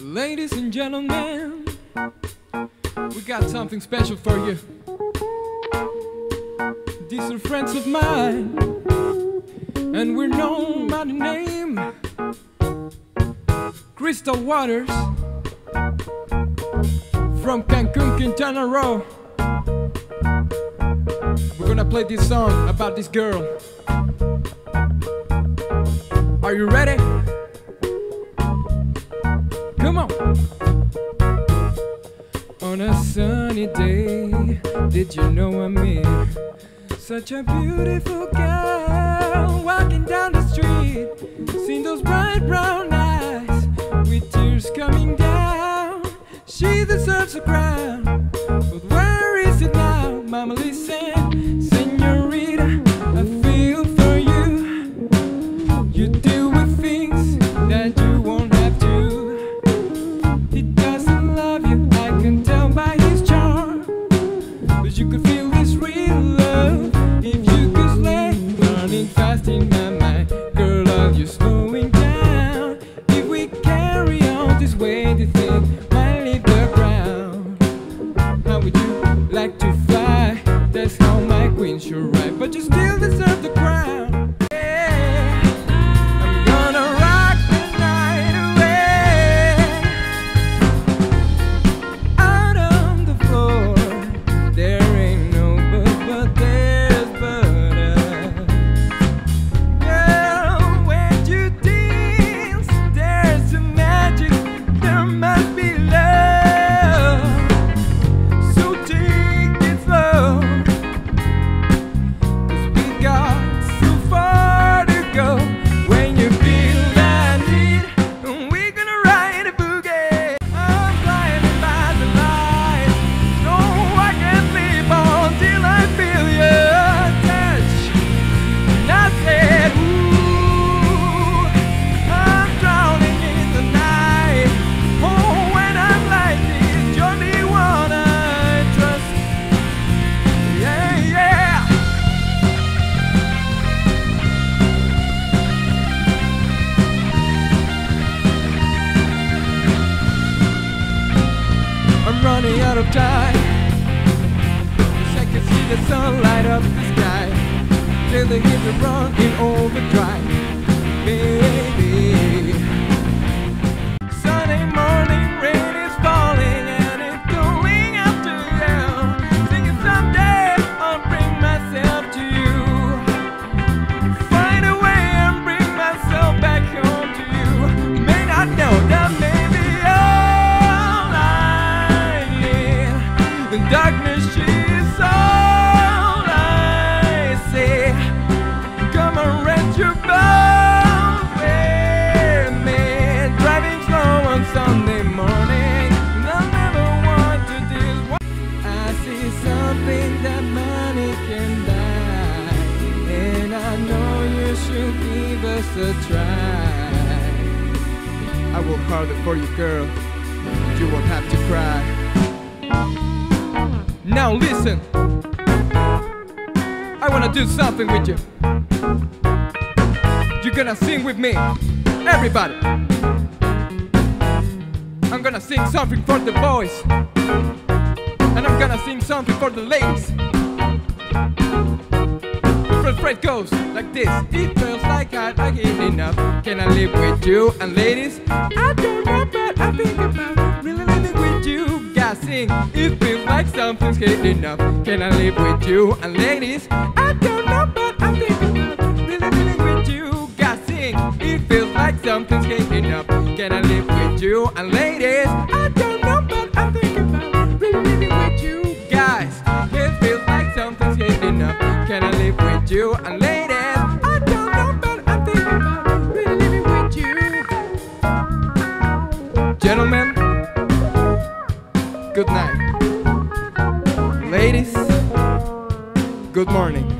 Ladies and gentlemen, we got something special for you. These are friends of mine, and we're known by the name Crystal Waters from Cancun, Quintana Roo. We're gonna play this song about this girl. Are you ready? Did you know I met such a beautiful girl walking down the street? Seen those bright brown eyes with tears coming down. She deserves a crown, but where is it now? Mama, listen, like to of time. Wish I could see the sun light up the sky. Till the heat are run in overdrive. Sunday morning. and I never want to this. I see something that money can buy. And I know you should give us a try. I will harder for you, girl. You won't have to cry. Now listen. I wanna do something with you. You're gonna sing with me. Everybody. I'm gonna sing something for the boys. And I'm gonna sing something for the ladies. First phrase goes like this. It feels like I like it enough. Can I live with you? And ladies, I don't know, but I think about really living with you. Guys, sing. It feels like something's good up. Can I live with you? And ladies, I don't know, but I think about really living with you. Guys, sing. It feels like something's good up. Can I live with you? And ladies, Gentlemen, good night. Ladies, good morning.